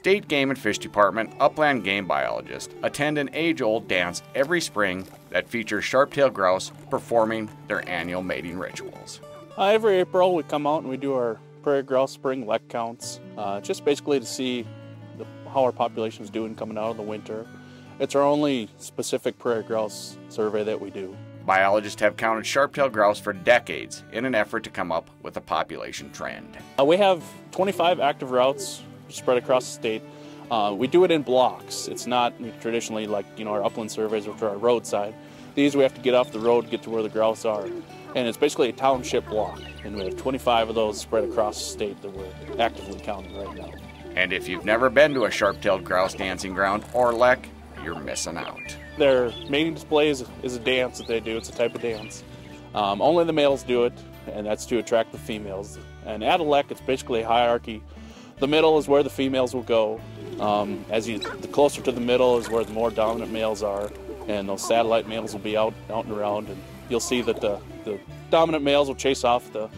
State Game and Fish Department upland game biologists attend an age old dance every spring that features sharp-tailed grouse performing their annual mating rituals. Uh, every April we come out and we do our prairie grouse spring lek counts, uh, just basically to see the, how our population is doing coming out of the winter. It's our only specific prairie grouse survey that we do. Biologists have counted sharp-tailed grouse for decades in an effort to come up with a population trend. Uh, we have 25 active routes spread across the state. Uh, we do it in blocks. It's not traditionally like you know our upland surveys, which are our roadside. These we have to get off the road get to where the grouse are. And it's basically a township block. And we have 25 of those spread across the state that we're actively counting right now. And if you've never been to a sharp-tailed grouse dancing ground or lek, you're missing out. Their mating display is, is a dance that they do. It's a type of dance. Um, only the males do it, and that's to attract the females. And at a lek, it's basically a hierarchy. The middle is where the females will go. Um, as you, the closer to the middle is where the more dominant males are, and those satellite males will be out, out and around. And you'll see that the, the dominant males will chase off the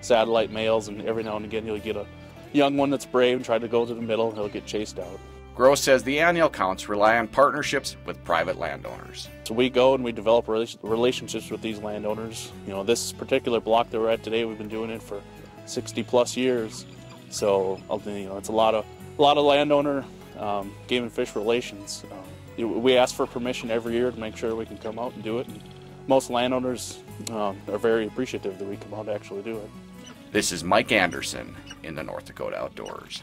satellite males, and every now and again you'll get a young one that's brave and try to go to the middle, and he'll get chased out. Gross says the annual counts rely on partnerships with private landowners. So we go and we develop relationships with these landowners. You know, this particular block that we're at today, we've been doing it for 60 plus years. So you know, it's a lot of a lot of landowner um, game and fish relations. Um, we ask for permission every year to make sure we can come out and do it. And most landowners um, are very appreciative that we come out to actually do it. This is Mike Anderson in the North Dakota Outdoors.